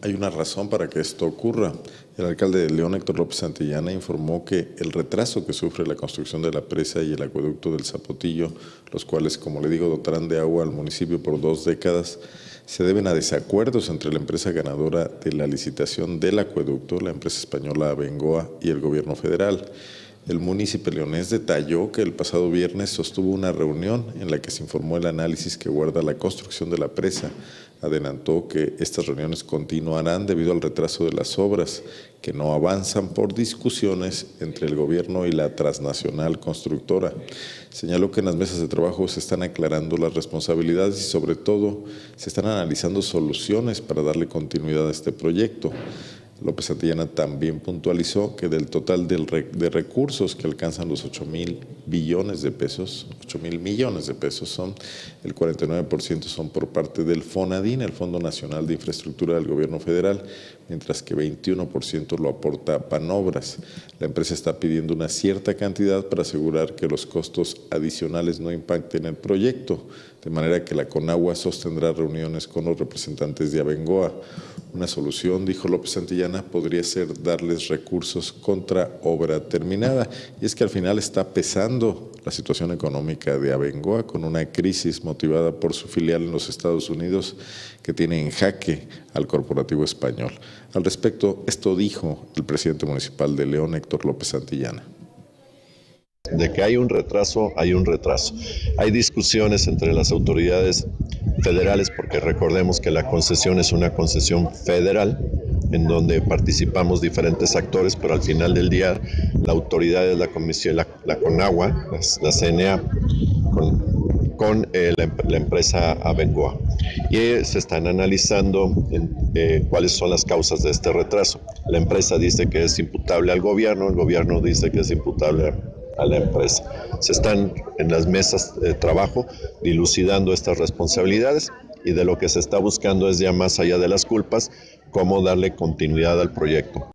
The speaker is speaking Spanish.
Hay una razón para que esto ocurra. El alcalde de León, Héctor López Santillana, informó que el retraso que sufre la construcción de la presa y el acueducto del Zapotillo, los cuales, como le digo, dotarán de agua al municipio por dos décadas, se deben a desacuerdos entre la empresa ganadora de la licitación del acueducto, la empresa española Abengoa, y el gobierno federal. El municipio leonés detalló que el pasado viernes sostuvo una reunión en la que se informó el análisis que guarda la construcción de la presa. Adelantó que estas reuniones continuarán debido al retraso de las obras, que no avanzan por discusiones entre el gobierno y la transnacional constructora. Señaló que en las mesas de trabajo se están aclarando las responsabilidades y sobre todo se están analizando soluciones para darle continuidad a este proyecto. López Santillana también puntualizó que del total de recursos que alcanzan los 8 mil billones de pesos, 8 mil millones de pesos son, el 49% son por parte del FONADIN, el Fondo Nacional de Infraestructura del Gobierno Federal, mientras que 21% lo aporta Panobras. La empresa está pidiendo una cierta cantidad para asegurar que los costos adicionales no impacten el proyecto, de manera que la Conagua sostendrá reuniones con los representantes de Abengoa. Una solución, dijo López Santillana, podría ser darles recursos contra obra terminada. Y es que al final está pesando la situación económica de Abengoa con una crisis motivada por su filial en los Estados Unidos que tiene en jaque al corporativo español. Al respecto, esto dijo el presidente municipal de León, Héctor López Santillana. De que hay un retraso, hay un retraso. Hay discusiones entre las autoridades federales, porque recordemos que la concesión es una concesión federal, en donde participamos diferentes actores, pero al final del día la autoridad es la comisión, la, CONAGUA, la, CNA, con, eh, la, empresa Abengoa. Y se están analizando eh, cuáles son las causas de este retraso. La empresa dice que es imputable al gobierno, el gobierno dice que es imputable a la empresa. Se están en las mesas de trabajo dilucidando estas responsabilidades y de lo que se está buscando es ya más allá de las culpas, cómo darle continuidad al proyecto.